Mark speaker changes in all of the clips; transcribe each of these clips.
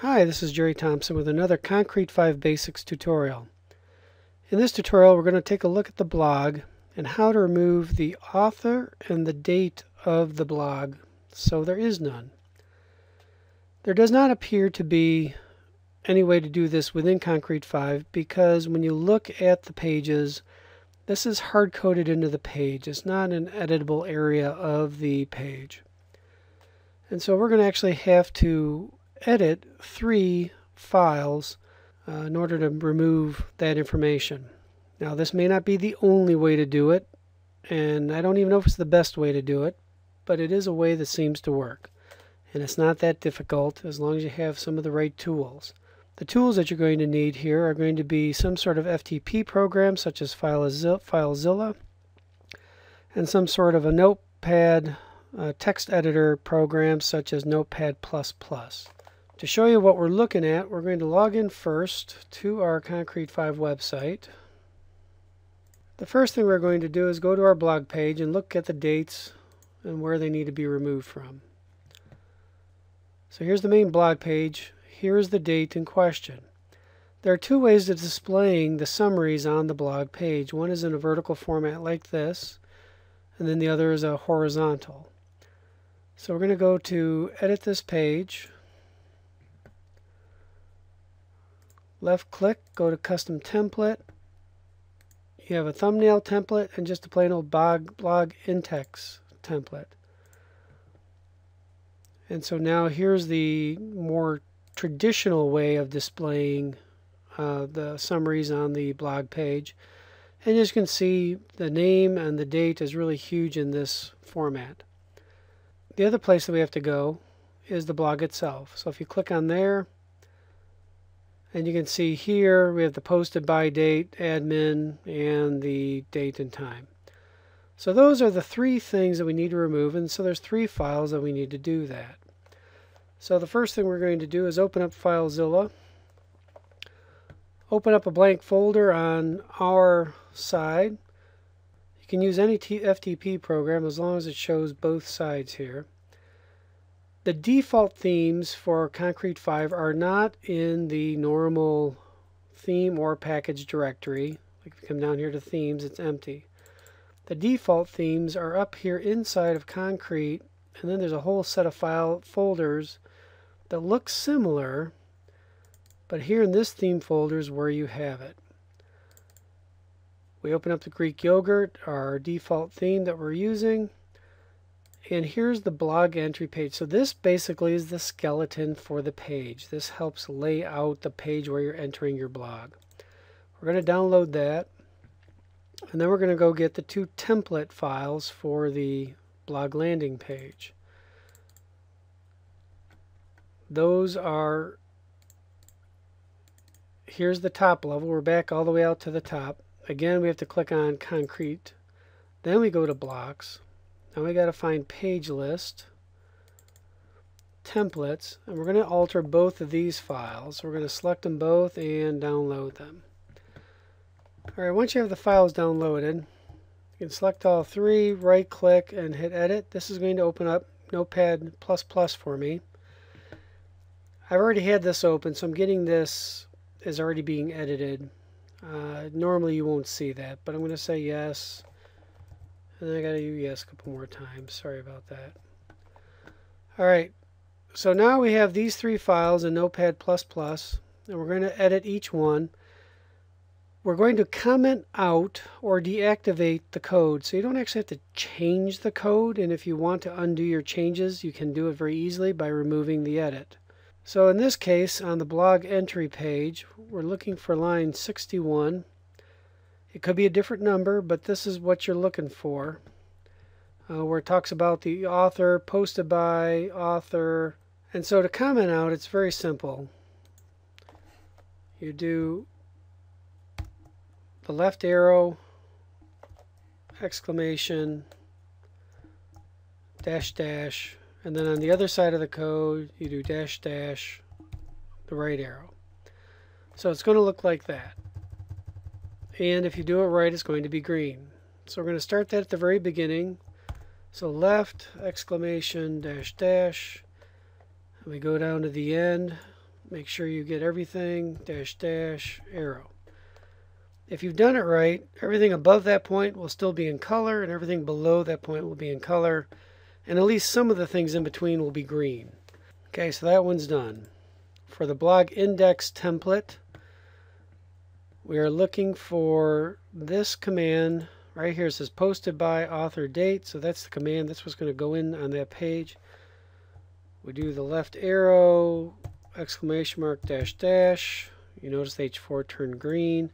Speaker 1: Hi, this is Jerry Thompson with another Concrete 5 Basics tutorial. In this tutorial we're going to take a look at the blog and how to remove the author and the date of the blog so there is none. There does not appear to be any way to do this within Concrete 5 because when you look at the pages this is hard coded into the page. It's not an editable area of the page. And so we're going to actually have to edit three files uh, in order to remove that information. Now this may not be the only way to do it and I don't even know if it's the best way to do it but it is a way that seems to work and it's not that difficult as long as you have some of the right tools. The tools that you're going to need here are going to be some sort of FTP program such as FileZilla and some sort of a notepad uh, text editor program such as Notepad++. To show you what we're looking at, we're going to log in first to our Concrete 5 website. The first thing we're going to do is go to our blog page and look at the dates and where they need to be removed from. So here's the main blog page. Here's the date in question. There are two ways of displaying the summaries on the blog page. One is in a vertical format like this, and then the other is a horizontal. So we're going to go to edit this page, left click, go to custom template. You have a thumbnail template and just a plain old blog, blog index template. And so now here's the more traditional way of displaying uh, the summaries on the blog page. And as you can see, the name and the date is really huge in this format. The other place that we have to go is the blog itself. So if you click on there, and you can see here we have the posted by date, admin, and the date and time. So those are the three things that we need to remove, and so there's three files that we need to do that. So the first thing we're going to do is open up FileZilla, open up a blank folder on our side. You can use any FTP program as long as it shows both sides here. The default themes for Concrete 5 are not in the normal theme or package directory. If you come down here to themes, it's empty. The default themes are up here inside of Concrete, and then there's a whole set of file folders that look similar, but here in this theme folder is where you have it. We open up the Greek yogurt, our default theme that we're using and here's the blog entry page. So this basically is the skeleton for the page. This helps lay out the page where you're entering your blog. We're going to download that and then we're going to go get the two template files for the blog landing page. Those are here's the top level. We're back all the way out to the top. Again, we have to click on concrete. Then we go to blocks. Now we got to find page list, templates, and we're going to alter both of these files. We're going to select them both and download them. Alright, once you have the files downloaded, you can select all three, right click, and hit edit. This is going to open up Notepad++ for me. I've already had this open, so I'm getting this is already being edited. Uh, normally you won't see that, but I'm going to say yes. And I got to use yes a couple more times. Sorry about that. Alright, so now we have these three files in Notepad++, and we're going to edit each one. We're going to comment out or deactivate the code. So you don't actually have to change the code, and if you want to undo your changes, you can do it very easily by removing the edit. So in this case, on the blog entry page, we're looking for line 61. It could be a different number, but this is what you're looking for. Uh, where it talks about the author, posted by, author. And so to comment out, it's very simple. You do the left arrow, exclamation, dash dash, and then on the other side of the code, you do dash dash, the right arrow. So it's going to look like that and if you do it right it's going to be green. So we're going to start that at the very beginning. So left exclamation dash dash we go down to the end make sure you get everything, dash dash, arrow. If you've done it right, everything above that point will still be in color and everything below that point will be in color and at least some of the things in between will be green. Okay, so that one's done. For the blog index template, we are looking for this command right here. It says posted by author date, so that's the command. That's what's going to go in on that page. We do the left arrow, exclamation mark, dash dash. You notice the H4 turned green.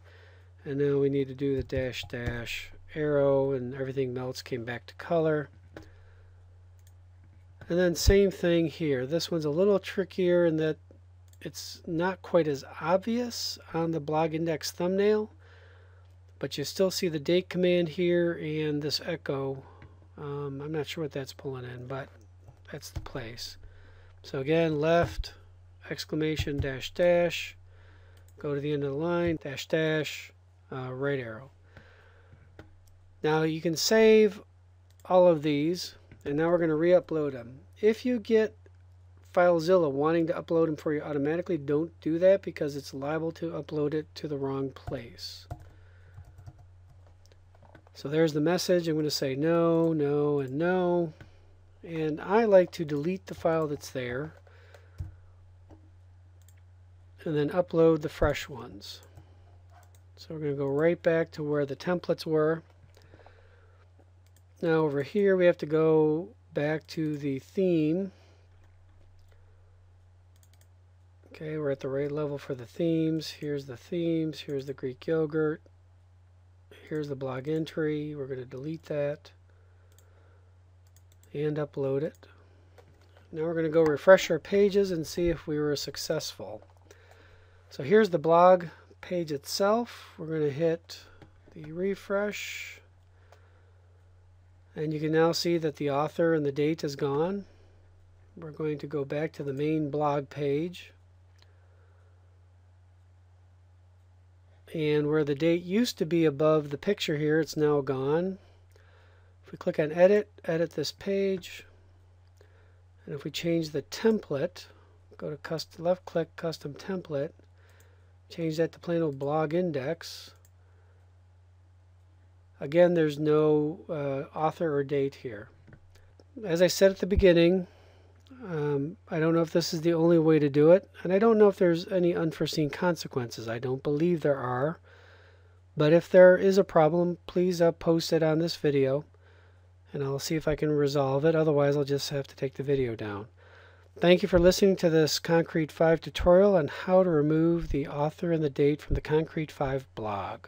Speaker 1: And now we need to do the dash dash arrow and everything melts came back to color. And then same thing here. This one's a little trickier in that it's not quite as obvious on the blog index thumbnail, but you still see the date command here and this echo. Um, I'm not sure what that's pulling in, but that's the place. So again, left, exclamation, dash, dash, go to the end of the line, dash, dash, uh, right arrow. Now you can save all of these, and now we're going to re-upload them. If you get FileZilla wanting to upload them for you automatically, don't do that because it's liable to upload it to the wrong place. So there's the message. I'm going to say no, no, and no. And I like to delete the file that's there and then upload the fresh ones. So we're going to go right back to where the templates were. Now over here we have to go back to the theme Okay, we're at the right level for the themes. Here's the themes. Here's the Greek yogurt. Here's the blog entry. We're going to delete that and upload it. Now we're going to go refresh our pages and see if we were successful. So here's the blog page itself. We're going to hit the refresh. And you can now see that the author and the date is gone. We're going to go back to the main blog page. And where the date used to be above the picture here it's now gone. If we click on edit edit this page. And if we change the template go to custom left click custom template change that to plain old blog index. Again there's no uh, author or date here. As I said at the beginning um, I don't know if this is the only way to do it, and I don't know if there's any unforeseen consequences. I don't believe there are. But if there is a problem, please uh, post it on this video, and I'll see if I can resolve it. Otherwise, I'll just have to take the video down. Thank you for listening to this Concrete 5 tutorial on how to remove the author and the date from the Concrete 5 blog.